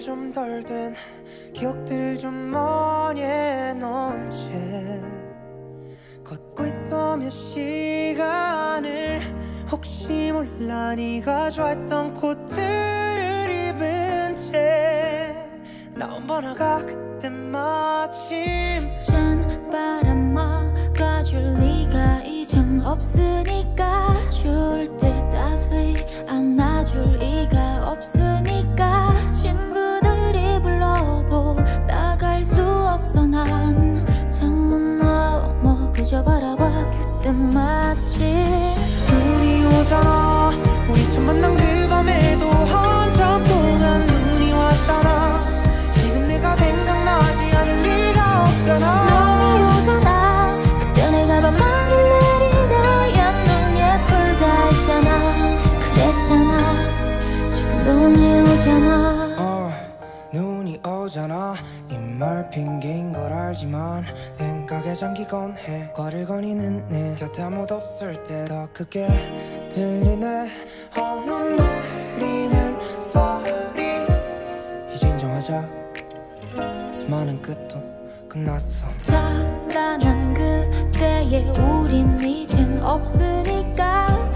좀 덜 된 기억들 좀 머리에 넣은 채 걷고 있어 몇 시간을 혹시 몰라 네가 좋아했던 코트를 입은 채 나온 번호가 그때 마침 짠 바람 막아줄 리가 이젠 없으니까 마침 눈이 오잖아. 우리 첫 만난 그 밤에도 한참 동안 눈이 왔잖아. 지금 내가 생각나지 않을 리가 없잖아. 눈이 오잖아. 그때 내가 밤하늘 내린 너야 눈 예쁘다 했잖아. 그랬잖아. 지금 눈이 오잖아. 어, 눈이 오잖아. 이 말 핑계인 걸 알지만 생각에 잠기곤 해. 거리를 거니는 내 곁에 아무도 없을 때 더 크게 들리네. 어, 눈 내리는 소리. 이제 인정하자. 수많은 끝도 끝났어. 찬란한 그때의 우린 이젠 없으니까